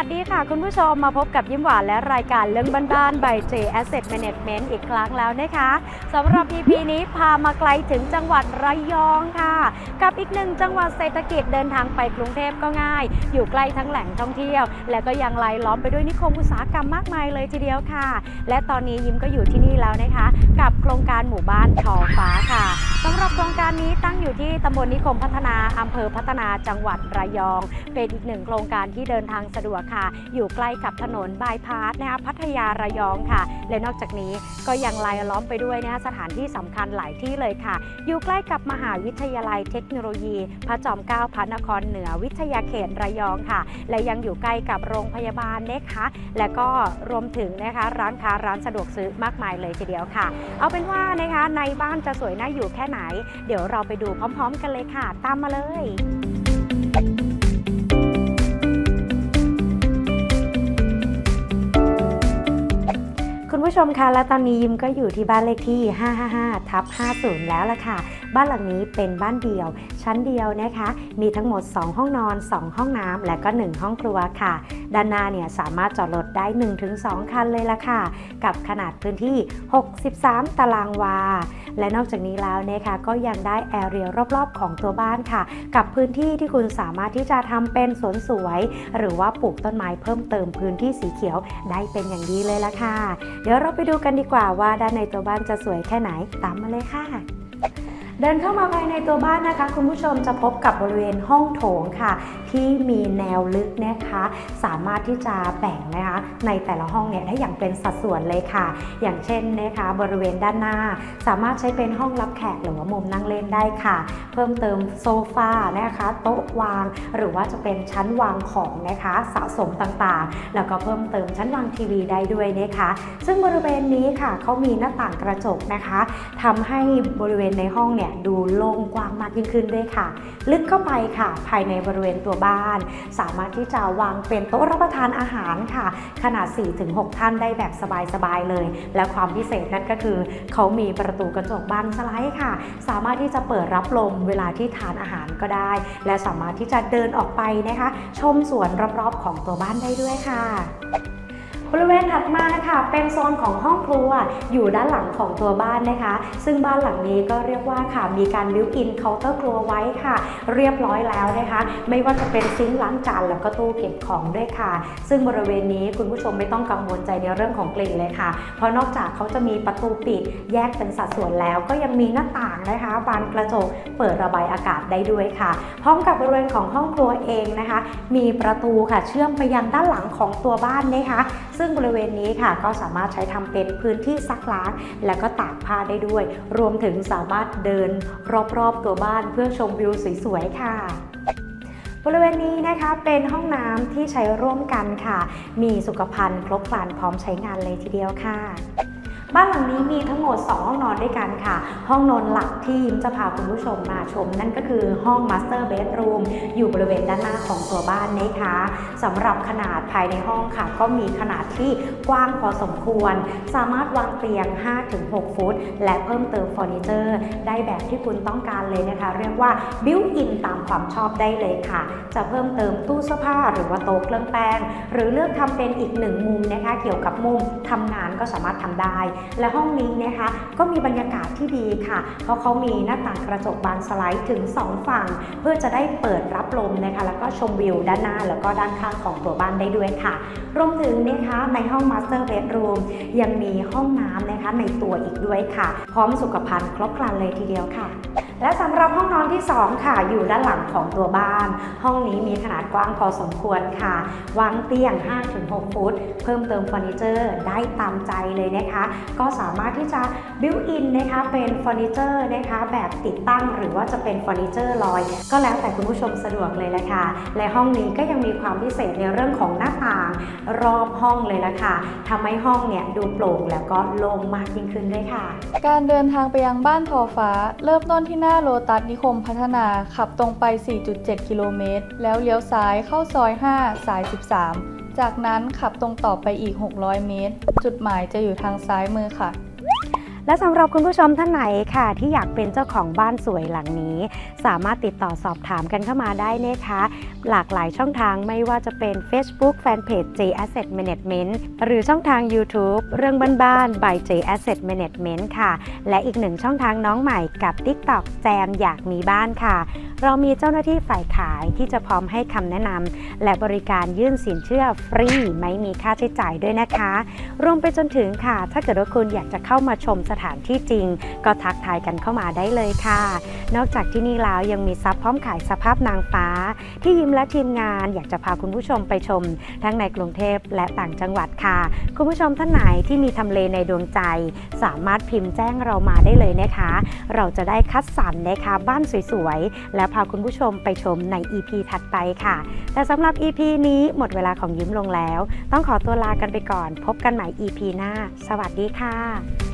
ัสดีค่ะ คุณผู้ชมมาพบกับยิ้มหวานและรายการเรื่องบ้านๆ by J Asset Management อีกครั้งแล้วนะคะสำหรับ EP นี้พามาไกลถึงจังหวัดระยองค่ะ กับอีกหนึ่งจังหวัดเศรษฐกิจเดินทางไปกรุงเทพก็ง่าย อยู่ใกล้ทั้งแหล่งท่องเที่ยว และก็ยังรายล้อมไปด้วยนิคมอุตสาหกรรมมากมายเลยทีเดียวค่ะ และตอนนี้ยิ้มก็อยู่ที่นี่แล้วนะคะ กับโครงการหมู่บ้านทอฟ้าค่ะสำหรับ การนี้ตั้งอยู่ที่ตำบลนิคมพัฒนาอำเภอพัฒนาจังหวัดระยอง เป็นอีกหนึ่งโครงการที่เดินทางสะดวกค่ะ อยู่ใกล้กับถนนบายพาสนะคะพัทยาระยองค่ะ และนอกจากนี้ก็ยังรายล้อมไปด้วยนะสถานที่สำคัญหลายที่เลยค่ะ อยู่ใกล้กับมหาวิทยาลัยเทคโนโลยี พระจอมเกล้าพระนครเหนือวิทยาเขตระยองค่ะ และยังอยู่ใกล้กับโรงพยาบาลนะคะและก็รวมถึงนะคะร้านค้าร้านสะดวกซื้อมากมายเลยทีเดียวค่ะ เอาเป็นว่านะคะในบ้านจะสวยน่าอยู่แค่ไหนเดี๋ยวเราไปดูพร้อมๆ กันเลยค่ะ ตามมาเลยคุณผู้ชมคะและตอนนี้ยิมก็อยู่ที่บ้านเลขที่ 555 ทับ 50 แล้วล่ะค่ะบ้านหลังนี้เป็นบ้านเดี่ยว ชั้นเดียวนะคะ มีทั้งหมด 2 ห้องนอน 2 ห้องน้ำและก็ 1 ห้องครัวค่ะ ด้านหน้าเนี่ยสามารถจอดรถได้ 1-2 คันเลยล่ะค่ะ กับขนาดพื้นที่ 63 ตารางวา และนอกจากนี้แล้วนะคะก็ยังได้แอเรียรอบๆ ของตัวบ้านค่ะ กับพื้นที่ที่คุณสามารถที่จะทำเป็นสวนสวย หรือว่าปลูกต้นไม้เพิ่มเติมพื้นที่สีเขียวได้เป็นอย่างดีเลยล่ะค่ะ เดี๋ยวเราไปดูกันดีกว่าว่าด้านในตัวบ้านจะสวยแค่ไหนตามมาเลยค่ะ เดินเข้ามาภายในตัวบ้านนะคะ คุณผู้ชมจะพบกับบริเวณห้องโถงค่ะ ที่มีแนวลึกนะคะ สามารถที่จะแบ่งนะคะ ในแต่ละห้องเนี่ยได้อย่างเป็นสัดส่วนเลยค่ะ อย่างเช่นนะคะ บริเวณด้านหน้า สามารถใช้เป็นห้องรับแขกหรือว่ามุมนั่งเล่นได้ค่ะ เพิ่มเติมโซฟานะคะ โต๊ะวาง หรือว่าจะเป็นชั้นวางของนะคะสะสมต่างๆ แล้วก็เพิ่มเติมชั้นวางทีวีได้ด้วยนะคะ ซึ่งบริเวณนี้ค่ะเขามีหน้าต่างกระจกนะคะทำให้บริเวณในห้องเนี่ยเนี่ยดูโล่งกว้างมากยิ่งขึ้นด้วยค่ะ ลึกเข้าไปค่ะ ภายในบริเวณตัวบ้าน สามารถที่จะวางเป็นโต๊ะรับประทานอาหารค่ะ ขนาด 4-6 ท่านได้แบบสบายๆเลย และความพิเศษนั่นก็คือ เขามีประตูกระจกบานสไลด์ค่ะ สามารถที่จะเปิดรับลมเวลาที่ทานอาหารก็ได้ และสามารถที่จะเดินออกไปนะคะ ชมสวนรอบๆของตัวบ้านได้ด้วยค่ะ บริเวณถัดมาค่ะเป็นโซนของห้องครัวอยู่ด้านหลังของตัวบ้านนะคะ ซึ่งบ้านหลังนี้ก็เรียกว่าค่ะมีการ built-in เคาน์เตอร์ครัวไว้ค่ะ เรียบร้อยแล้วนะคะ ไม่ว่าจะเป็นซิงค์ล้างจานแล้วก็ตู้เก็บของด้วยค่ะ ซึ่งบริเวณนี้คุณผู้ชมไม่ต้องกังวลใจในเรื่องของกลิ่นเลยค่ะ เพราะนอกจากเขาจะมีประตูปิดแยกเป็นสัดส่วนแล้ว ก็ยังมีหน้าต่างนะคะบานกระจกเปิดระบายอากาศได้ด้วยค่ะ พร้อมกับบริเวณของห้องครัวเองนะคะ มีประตูค่ะเชื่อมไปยังด้านหลังของตัวบ้านนะคะ ซึ่งบริเวณนี้ค่ะก็สามารถใช้ทำเป็นพื้นที่ซักล้าง แล้วก็ตากผ้าได้ด้วย รวมถึงสามารถเดินรอบๆตัวบ้านเพื่อชมวิวสวยๆค่ะบริเวณนี้นะคะเป็นห้องน้ำที่ใช้ร่วมกันค่ะ มีสุขภัณฑ์ครบครันพร้อมใช้งานเลยทีเดียวค่ะ บ้านหลังนี้มีทั้งหมด 2 ห้องนอนด้วยกันค่ะ ห้องนอนหลักที่ยิ้มจะพาคุณผู้ชมมาชม นั่นก็คือห้อง Master Bedroom อยู่บริเวณด้านหน้าของตัวบ้านนะคะสำหรับขนาดภายในห้องค่ะ ก็มีขนาดที่กว้างพอสมควร สามารถวางเตียง 5-6 ฟุต และเพิ่มเติมเฟอร์นิเจอร์ ได้แบบที่คุณต้องการเลยนะคะ เรียกว่า built in ตามความชอบได้เลยค่ะ จะเพิ่มเติมตู้เสื้อผ้าหรือว่าโต๊ะเครื่องแป้งหรือเลือกทำเป็นอีกหนึ่งมุมนะคะ เกี่ยวกับมุมทำงานก็สามารถทำได้และห้องนี้นะคะก็มีบรรยากาศที่ดีค่ะ เพราะเขามีหน้าต่างกระจกบานสไลด์ถึง 2 ฝั่ง เพื่อจะได้เปิดรับลมนะคะ แล้วก็ชมวิวด้านหน้าแล้วก็ด้านข้างของตัวบ้านได้ด้วยค่ะ รวมถึงนะคะในห้อง master bedroom ยังมีห้องน้ำนะคะในตัวอีกด้วยค่ะ พร้อมสุขภัณฑ์ครบครันเลยทีเดียวค่ะ และสำหรับห้องนอนที่ 2 ค่ะ อยู่ด้านหลังของตัวบ้าน ห้องนี้มีขนาดกว้างพอสมควรค่ะ วางเตียง 5-6 ฟุต เพิ่มเติมเฟอร์นิเจอร์ได้ตามใจเลยนะคะ ก็สามารถที่จะ built-in นะคะเป็นเฟอร์นิเจอร์นะคะแบบติดตั้งหรือว่าจะเป็นเฟอร์นิเจอร์ลอย ก็แล้วแต่คุณผู้ชมสะดวกเลยละค่ะ และห้องนี้ก็ยังมีความพิเศษในเรื่องของหน้าต่าง รอบห้องเลยละค่ะทำให้ห้องเนี่ยดูโปร่งแล้วก็โล่งมากยิ่งขึ้นด้วยค่ะ การเดินทางไปยังบ้านทอฟ้า เริ่มต้นที่หน้าน้าโลตัสนิคมพัฒนาขับตรงไป 4.7 กิโลเมตร แล้วเลี้ยวซ้ายเข้าซอย 5 สาย 13 จากนั้นขับตรงต่อไปอีก 600 เมตร จุดหมายจะอยู่ทางซ้ายมือค่ะ และสำหรับคุณผู้ชมท่านไหนค่ะ ที่อยากเป็นเจ้าของบ้านสวยหลังนี้ สามารถติดต่อสอบถามกันเข้ามาได้นะคะ หลากหลายช่องทางไม่ว่าจะเป็น Facebook Fanpage J Asset Management หรือช่องทาง YouTube เรื่องบ้านๆ by J Asset Management ค่ะ และอีกหนึ่งช่องทางน้องใหม่กับ TikTok แจมอยากมีบ้านค่ะเรามีเจ้าหน้าที่ฝ่ายขายที่จะพร้อมให้คำแนะนำและบริการยื่นสินเชื่อฟรีไม่มีค่าใช้จ่ายด้วยนะคะ รวมไปจนถึงค่ะ ถ้าเกิดว่าคุณอยากจะเข้ามาชมสถานที่จริง ก็ทักทายกันเข้ามาได้เลยค่ะ นอกจากที่นี่แล้วยังมีซับพร้อมขายสภาพนางฟ้า ที่ยิ้มและทีมงานอยากจะพาคุณผู้ชมไปชม ทั้งในกรุงเทพและต่างจังหวัดค่ะ คุณผู้ชมท่านไหนที่มีทำเลในดวงใจ สามารถพิมพ์แจ้งเรามาได้เลยนะคะ เราจะได้คัดสรรนะคะบ้านสวยๆและพาคุณผู้ชมไปชมใน EP ถัดไปค่ะ แต่สำหรับ EP นี้หมดเวลาของยิ้มลงแล้ว ต้องขอตัวลากันไปก่อน พบกันใหม่ EP หน้า สวัสดีค่ะ